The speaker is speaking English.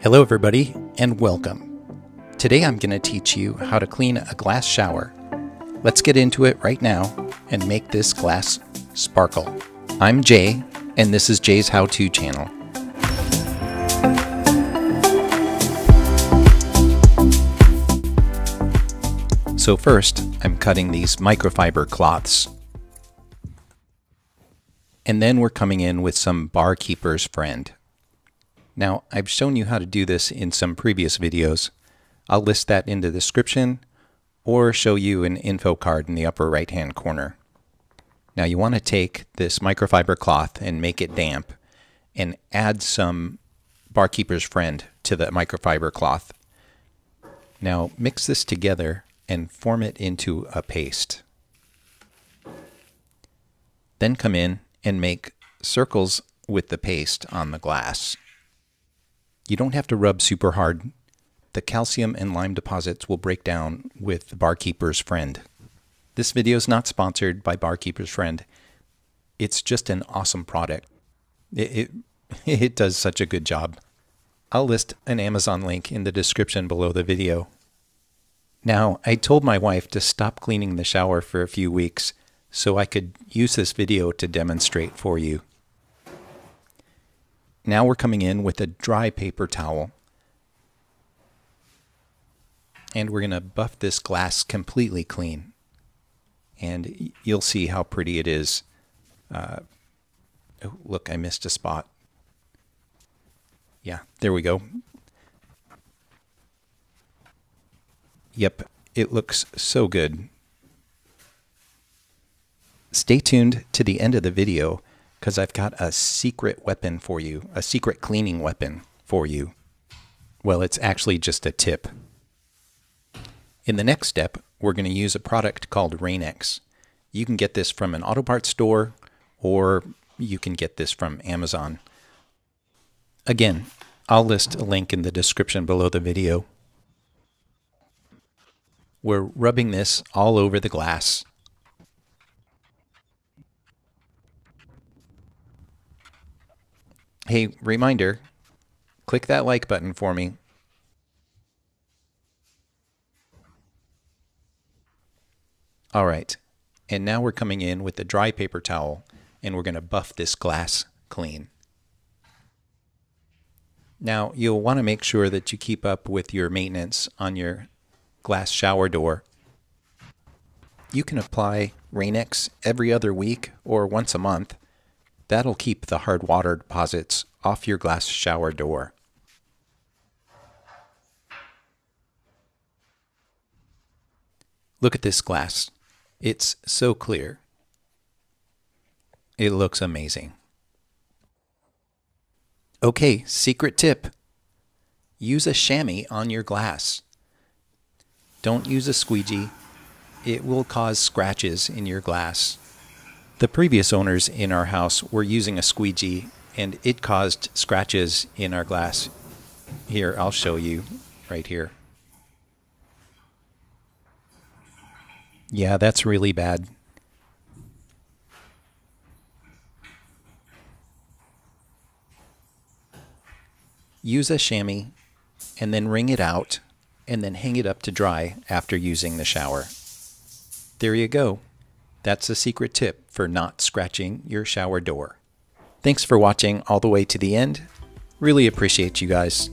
Hello, everybody, and welcome. Today I'm going to teach you how to clean a glass shower. Let's get into it right now and make this glass sparkle. I'm Jay, and this is Jay's How To channel. So first, I'm cutting these microfiber cloths. And then we're coming in with some Bar Keepers Friend. Now, I've shown you how to do this in some previous videos. I'll list that in the description or show you an info card in the upper right hand corner. Now you want to take this microfiber cloth and make it damp and add some Bar Keepers Friend to the microfiber cloth. Now mix this together and form it into a paste. Then come in and make circles with the paste on the glass. You don't have to rub super hard. The calcium and lime deposits will break down with Bar Keepers Friend. This video is not sponsored by Bar Keepers Friend. It's just an awesome product. It, it, it does such a good job. I'll list an Amazon link in the description below the video. Now, I told my wife to stop cleaning the shower for a few weeks so I could use this video to demonstrate for you. Now we're coming in with a dry paper towel. And we're going to buff this glass completely clean. And you'll see how pretty it is. Uh, oh, look, I missed a spot. Yeah, there we go. Yep, it looks so good. Stay tuned to the end of the video because I've got a secret weapon for you, a secret cleaning weapon for you. Well, it's actually just a tip. In the next step, we're going to use a product called Rain-X. You can get this from an auto parts store or you can get this from Amazon. Again, I'll list a link in the description below the video. We're rubbing this all over the glass Hey, reminder click that like button for me. All right, and now we're coming in with the dry paper towel and we're going to buff this glass clean. Now, you'll want to make sure that you keep up with your maintenance on your glass shower door. You can apply Rain-X every other week or once a month That'll keep the hard water deposits off your glass shower door. Look at this glass. It's so clear. It looks amazing. Okay, secret tip. Use a chamois on your glass. Don't use a squeegee. It will cause scratches in your glass. The previous owners in our house were using a squeegee and it caused scratches in our glass. Here, I'll show you right here. Yeah, that's really bad. Use a chamois and then wring it out and then hang it up to dry after using the shower. There you go. That's a secret tip for not scratching your shower door. Thanks for watching all the way to the end. Really appreciate you guys.